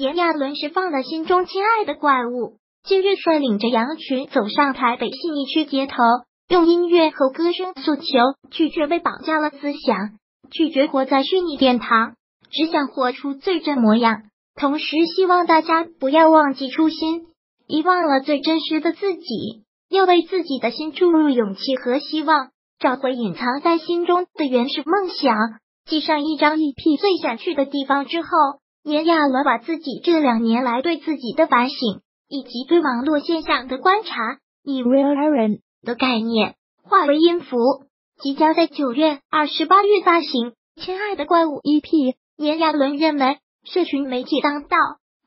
炎亚纶释放了心中亲爱的怪物。近日率领着羊群走上台北信义区街头，用音乐和歌声诉求，拒绝被绑架了思想，拒绝活在虚拟殿堂，只想活出最真模样。同时，希望大家不要忘记初心，遗忘了最真实的自己，要为自己的心注入勇气和希望，找回隐藏在心中的原始梦想。记上一张 EP 最想去的地方之后，炎亚纶把自己这两年来对自己的反省。以及对网络现象的观察，以 real iron 的概念化为音符，即将在九月二十八日发行。亲爱的怪物 EP，炎亚纶认为，社群媒体当道，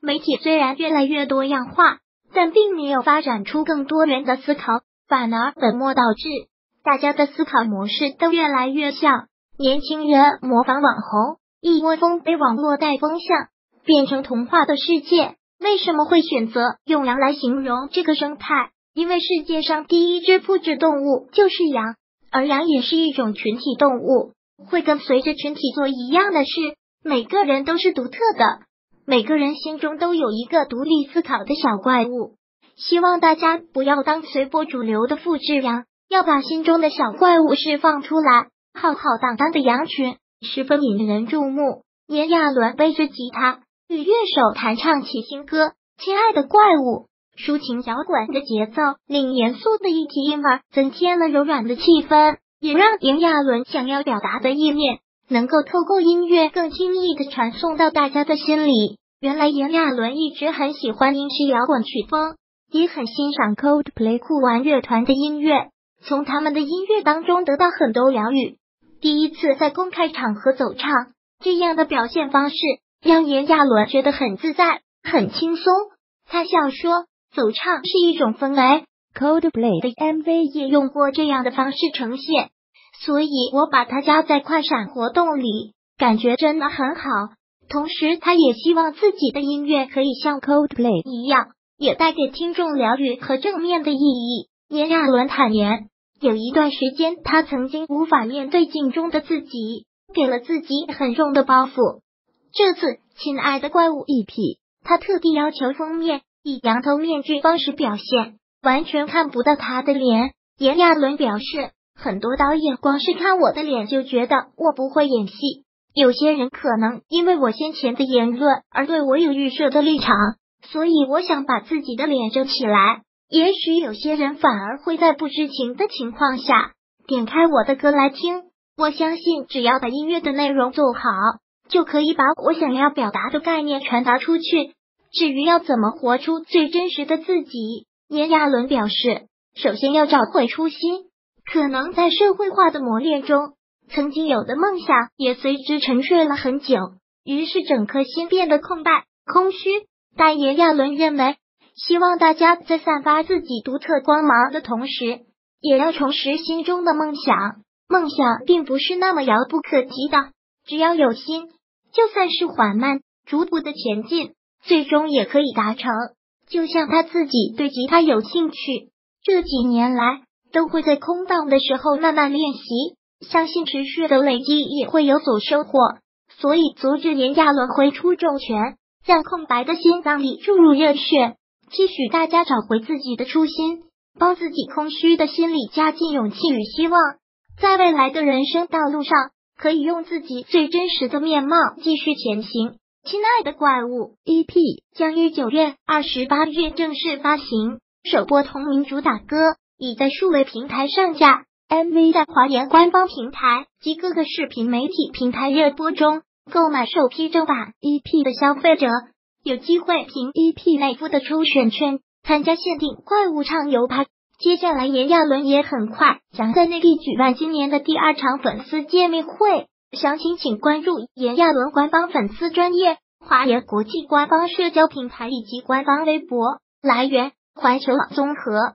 媒体虽然越来越多样化，但并没有发展出更多元的思考，反而本末倒置，大家的思考模式都越来越像年轻人模仿网红，一窝蜂被网络带风向，变成童话的世界。为什么会选择用羊来形容这个生态？因为世界上第一只复制动物就是羊，而羊也是一种群体动物，会跟随着群体做一样的事。每个人都是独特的，每个人心中都有一个独立思考的小怪物。希望大家不要当随波逐流的复制羊，要把心中的小怪物释放出来。浩浩荡荡的羊群十分引人注目。炎亚纶背着吉他。与乐手弹唱起新歌《亲爱的怪物》，抒情摇滚的节奏令严肃的一体音儿增添了柔软的气氛，也让炎亚纶想要表达的意念能够透过音乐更轻易的传送到大家的心里。原来炎亚纶一直很喜欢英式摇滚曲风，也很欣赏 Coldplay 酷玩乐团的音乐，从他们的音乐当中得到很多疗愈。第一次在公开场合走唱，这样的表现方式。让炎亚纶觉得很自在、很轻松。他笑说：“走唱是一种氛围。”Coldplay 的 MV 也用过这样的方式呈现，所以我把它加在快闪活动里，感觉真的很好。同时，他也希望自己的音乐可以像 Coldplay 一样，也带给听众疗愈和正面的意义。炎亚纶坦言，有一段时间他曾经无法面对镜中的自己，给了自己很重的包袱。这次，亲爱的怪物一匹他特地要求封面以羊头面具方式表现，完全看不到他的脸。炎亚纶表示，很多导演光是看我的脸就觉得我不会演戏，有些人可能因为我先前的言论而对我有预设的立场，所以我想把自己的脸遮起来。也许有些人反而会在不知情的情况下点开我的歌来听。我相信，只要把音乐的内容做好。就可以把我想要表达的概念传达出去。至于要怎么活出最真实的自己，炎亚纶表示，首先要找回初心。可能在社会化的磨练中，曾经有的梦想也随之沉睡了很久，于是整颗心变得空白、空虚。但炎亚纶认为，希望大家在散发自己独特光芒的同时，也要重拾心中的梦想。梦想并不是那么遥不可及的。只要有心，就算是缓慢、逐步的前进，最终也可以达成。就像他自己对吉他有兴趣，这几年来都会在空档的时候慢慢练习，相信持续的累积也会有所收获。所以阻止廉价轮回出重拳，让空白的心脏里注入热血，期许大家找回自己的初心，帮自己空虚的心里加进勇气与希望，在未来的人生道路上。可以用自己最真实的面貌继续前行。亲爱的怪物 EP 将于九月二十八日正式发行，首播同名主打歌已在数位平台上架，MV 在华研官方平台及各个视频媒体平台热播中。购买首批正版 EP 的消费者有机会凭 EP 内附的抽选券参加限定怪物畅游趴。接下来，炎亚纶也很快将在内地举办今年的第二场粉丝见面会，详情请关注炎亚纶官方粉丝专业、华研国际官方社交平台以及官方微博。来源：环球网综合。